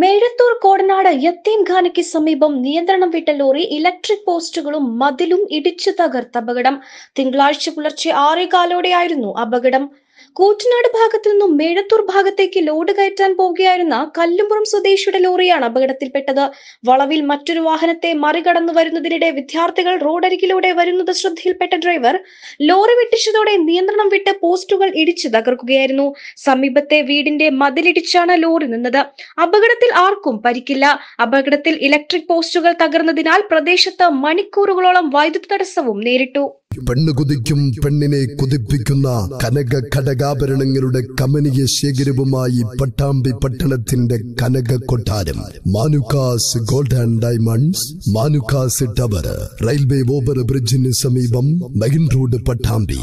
മേഴത്തൂർ കോടനാട് യത്തീംഖാനയ്ക്ക് സമീപം നിയന്ത്രണം വിട്ട ലോറി ഇലക്ട്രിക് പോസ്റ്റുകളും മതിലും ഇടിച്ചു തകർത്ത അപകടം. തിങ്കളാഴ്ച പുലർച്ചെ ആറേകാലോടെയായിരുന്നു അപകടം. കൂറ്റനാട് ഭാഗത്തു നിന്നും മേഴത്തൂർ ഭാഗത്തേക്ക് ലോഡ് കയറ്റാൻ പോവുകയായിരുന്ന കല്ലുംപുറം സ്വദേശിയുടെ ലോറിയാണ് അപകടത്തിൽപ്പെട്ടത്. വളവിൽ മറ്റൊരു വാഹനത്തെ മറികടന്നു വരുന്നതിനിടെ വിദ്യാർത്ഥികൾ റോഡരികിലൂടെ വരുന്നത് ശ്രദ്ധയിൽപ്പെട്ട ഡ്രൈവർ ലോറി വെട്ടിച്ചതോടെ നിയന്ത്രണം വിട്ട് പോസ്റ്റുകൾ ഇടിച്ചു തകർക്കുകയായിരുന്നു. സമീപത്തെ വീടിന്റെ മതിലിടിച്ചാണ് ലോറി നിന്നത്. അപകടത്തിൽ ആർക്കും പരിക്കില്ല. അപകടത്തിൽ ഇലക്ട്രിക് പോസ്റ്റുകൾ തകർന്നതിനാൽ പ്രദേശത്ത് മണിക്കൂറുകളോളം വൈദ്യുതി തടസ്സവും നേരിട്ടു. പെണ്ണ് കുതിക്കും പെണ്ണിനെ കുതിപ്പിക്കുന്ന കനക ഘടകാഭരണങ്ങളുടെ കമനീയ ശേഖരവുമായി പട്ടാമ്പി പട്ടണത്തിന്റെ കനക കൊട്ടാരം. Manukkas gold and diamonds Manukkas tower railway over ബ്രിഡ്ജിന് സമീപം മെയിൻ റോഡ് പട്ടാമ്പി.